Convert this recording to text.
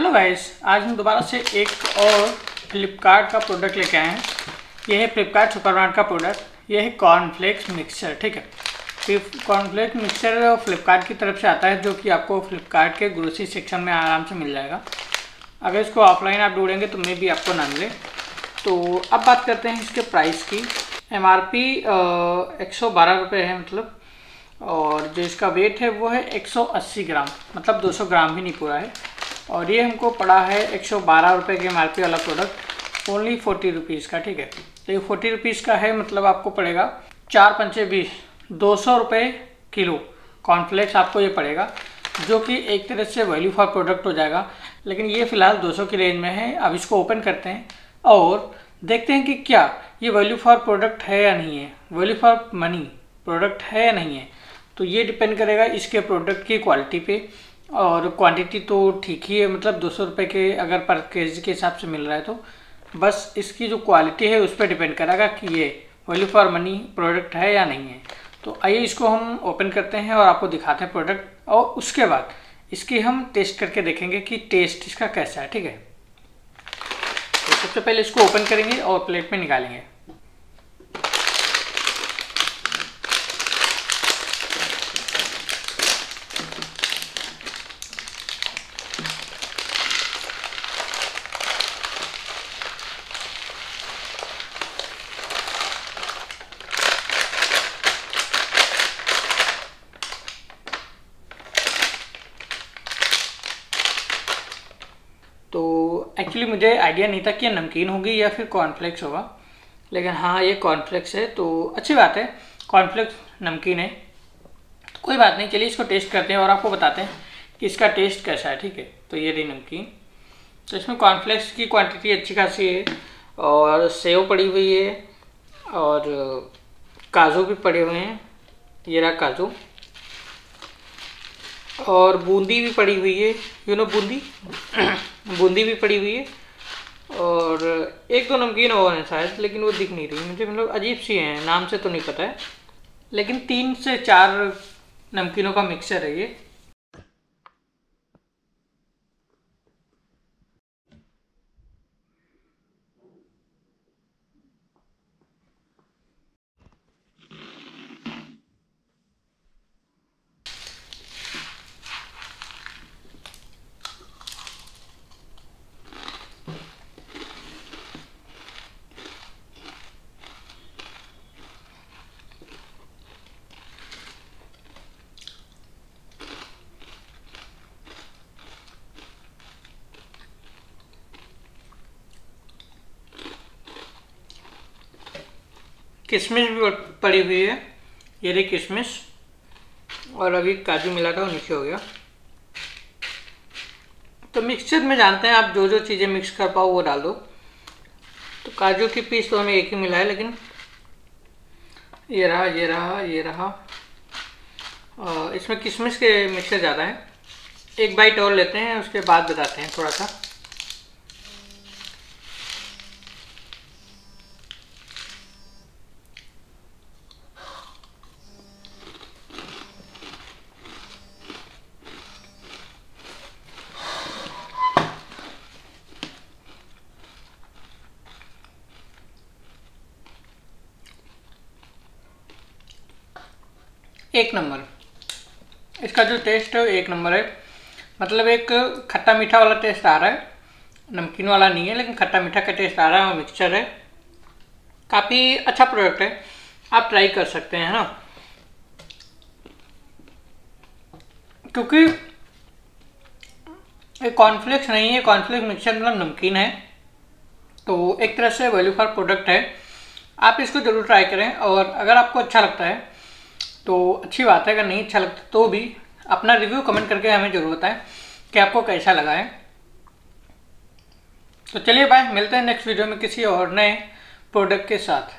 Hello guys आज हम दोबारा से एक और फ्लिपकार्ट का प्रोडक्ट लेके आए हैं। यह है फ्लिपकार्ट सुपर ब्रांड का प्रोडक्ट ये है कॉर्नफ्लेक्स मिक्सचर ठीक है? कॉर्नफ्लेक्स मिक्सचर फ्लिपकार्ट की तरफ़ से आता है, जो कि आपको फ्लिपकार्ट के ग्रोसरी सेक्शन में आराम से मिल जाएगा। अगर इसको ऑफलाइन आप ढूंढेंगे तो मे भी आपको ना मिले। तो अब बात करते हैं इसके प्राइस की। एम आर पी एक सौ बारह रुपये है मतलब। और जो इसका वेट है वो है 180 ग्राम मतलब 200 ग्राम भी नहीं पूरा है। और ये हमको पड़ा है एक सौ बारह रुपये के एम वाला प्रोडक्ट ओनली फोर्टी रुपीज़ का, ठीक है? तो ये फोर्टी रुपीज़ का है मतलब आपको पड़ेगा चार पंचे बीस, दो सौ रुपये किलो। कॉर्नफ्लेक्स आपको ये पड़ेगा, जो कि एक तरह से वैल्यू फॉर प्रोडक्ट हो जाएगा, लेकिन ये फ़िलहाल 200 की रेंज में है, अब इसको ओपन करते हैं। और देखते हैं कि क्या ये वैल्यू फॉर प्रोडक्ट है या नहीं है। वैल्यू फॉर मनी प्रोडक्ट है या नहीं है? तो ये डिपेंड करेगा इसके प्रोडक्ट की क्वालिटी पे। और क्वांटिटी तो ठीक ही है मतलब दो सौ रुपये के अगर पर के जी के हिसाब से मिल रहा है तो। बस इसकी जो क्वालिटी है उस पर डिपेंड करेगा कि ये वैल्यू फॉर मनी प्रोडक्ट है या नहीं है। तो आइए इसको हम ओपन करते हैं और आपको दिखाते हैं प्रोडक्ट और उसके बाद इसकी हम टेस्ट करके देखेंगे कि टेस्ट इसका कैसा है, ठीक है? तो सबसे पहले इसको ओपन करेंगे और प्लेट में निकालेंगे। तो एक्चुअली मुझे आइडिया नहीं था कि ये नमकीन होगी या फिर कॉर्नफ्लेक्स होगा। लेकिन हाँ ये कॉर्नफ्लेक्स है तो अच्छी बात है। कॉर्नफ्लेक्स नमकीन है। तो कोई बात नहीं, चलिए इसको टेस्ट करते हैं और आपको बताते हैं कि इसका टेस्ट कैसा है, ठीक है? तो ये रही नमकीन। तो इसमें कॉर्नफ्लेक्स की क्वांटिटी अच्छी खासी है और सेव पड़ी हुई है और काजू भी पड़े हुए हैं, ये रहा काजू। और बूंदी भी पड़ी हुई है। You know Bundi? बूंदी भी पड़ी हुई है और एक दो नमकीन और हैं शायद, लेकिन वो दिख नहीं रही। मुझे मतलब अजीब सी हैं, नाम से तो नहीं पता है। लेकिन तीन से चार नमकीनों का मिक्सर है ये। किशमिश भी पड़ी हुई है। ये रही किशमिश। और अभी काजू मिला था, वो नीचे हो गया। तो मिक्सचर में जानते हैं आप जो जो चीज़ें मिक्स कर पाओ, वो डाल दो। तो काजू की पीस तो हमें एक ही मिला है, लेकिन ये रहा ये रहा ये रहा। और इसमें किशमिश के मिक्सचर ज़्यादा है। एक बाइट और लेते हैं, उसके बाद बताते हैं थोड़ा सा। एक नंबर। इसका जो टेस्ट है वो एक नंबर है। मतलब एक खट्टा मीठा वाला टेस्ट आ रहा है। नमकीन वाला नहीं है, लेकिन खट्टा मीठा का टेस्ट आ रहा है, और मिक्सचर है। काफ़ी अच्छा प्रोडक्ट है। आप ट्राई कर सकते हैं ना? क्योंकि एक कॉर्नफ्लेक्स नहीं है कॉर्नफ्लेक्स मिक्सचर मतलब नमकीन है। तो एक तरह से वैल्यू फॉर प्रोडक्ट है। आप इसको ज़रूर ट्राई करें, और अगर आपको अच्छा लगता है तो अच्छी बात है, अगर नहीं अच्छा लगता तो भी अपना रिव्यू कमेंट करके हमें ज़रूर बताएँ कि आपको कैसा लगा है। तो चलिए बाय मिलते हैं नेक्स्ट वीडियो में किसी और नए प्रोडक्ट के साथ।